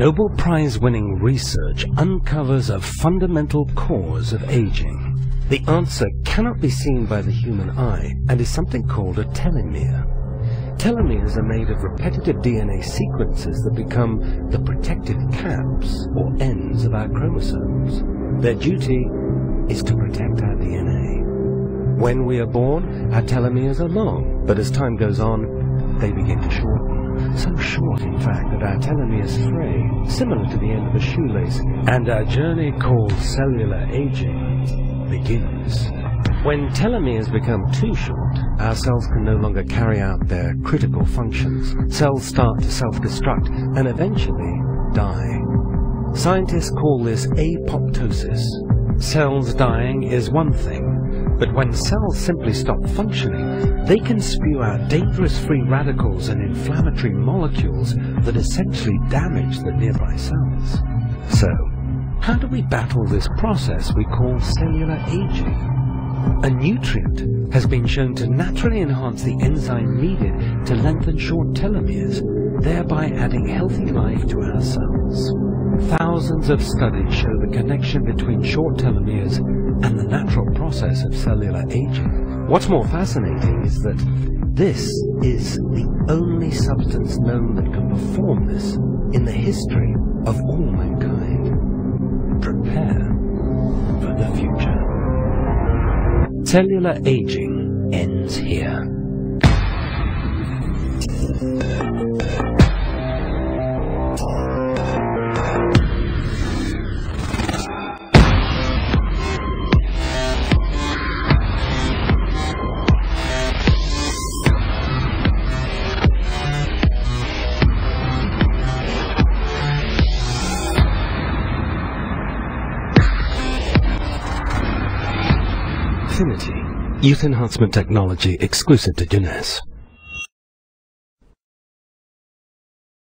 Nobel Prize-winning research uncovers a fundamental cause of aging. The answer cannot be seen by the human eye and is something called a telomere. Telomeres are made of repetitive DNA sequences that become the protective caps or ends of our chromosomes. Their duty is to protect our DNA. When we are born, our telomeres are long, but as time goes on, they begin to shorten so short in fact that our telomeres fray, similar to the end of a shoelace, and our journey called cellular aging begins. When telomeres become too short, our cells can no longer carry out their critical functions. Cells start to self-destruct and eventually die. Scientists call this apoptosis. Cells dying is one thing, but when cells simply stop functioning, they can spew out dangerous free radicals and inflammatory molecules that essentially damage the nearby cells. So, how do we battle this process we call cellular aging? A nutrient has been shown to naturally enhance the enzyme needed to lengthen short telomeres, thereby adding healthy life to our cells. Thousands of studies show the connection between short telomeres and the natural process of cellular aging. What's more fascinating is that this is the only substance known that can perform this in the history of all mankind. Prepare for the future. Cellular aging ends here. Finiti, youth enhancement technology exclusive to Jeunesse.